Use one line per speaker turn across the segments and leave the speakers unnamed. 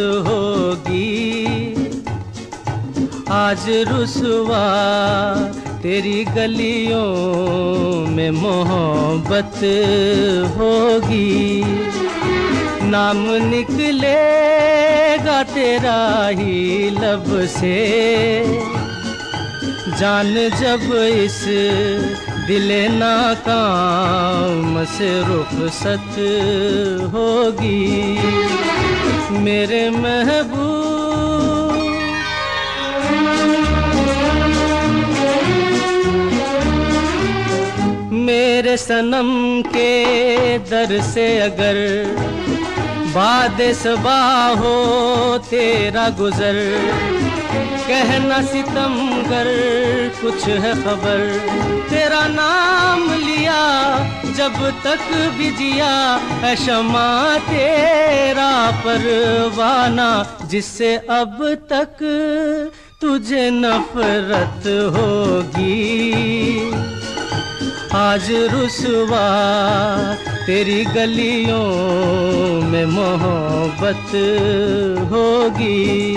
होगी। आज रुसवा तेरी गलियों में मोहब्बत होगी। नाम निकलेगा तेरा ही लब से। जान जब इस दिल नाकाम से रुख रुखसत होगी। मेरे महबूब, मेरे सनम के दर से अगर बाद सबा हो तेरा गुजर कहना सितम कर कुछ है खबर। तेरा नाम लिया, जब तक भी जिया है शमा तेरा परवाना, जिससे अब तक तुझे नफरत होगी। आज रुसवा तेरी गलियों में मोहब्बत होगी।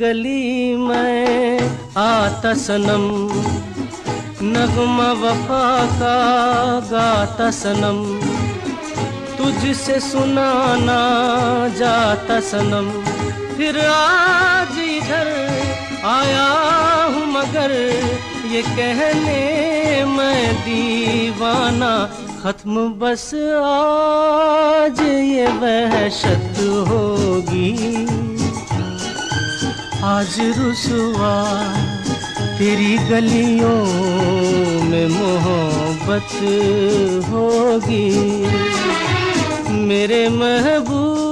गली में आता सनम, नगमा वफा का गाता सनम, तुझसे सुनाना जाता सनम। फिर आज इधर आया हूँ मगर ये कहने मैं दीवाना, खत्म बस आज ये वहशत होगी। आज रुसवा तेरी गलियों में मोहब्बत होगी। मेरे महबूब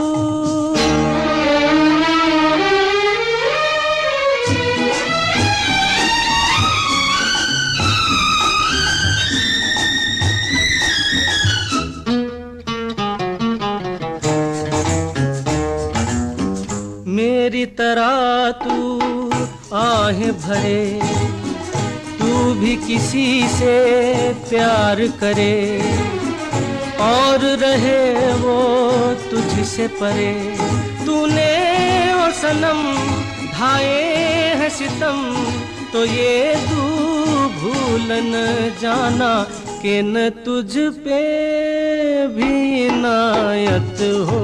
तू आहें भरे, तू भी किसी से प्यार करे, और रहे वो तुझसे परे। तूने ओ सनम ढाए है सितम तो ये तू भूल न जाना कि न तुझ पे भी नायत होगी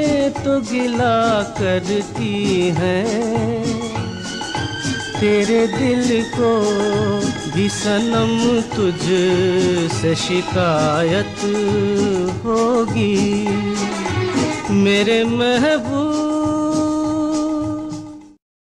तो गिला करती है। तेरे दिल को भी सनम तुझ से शिकायत होगी। मेरे महबूब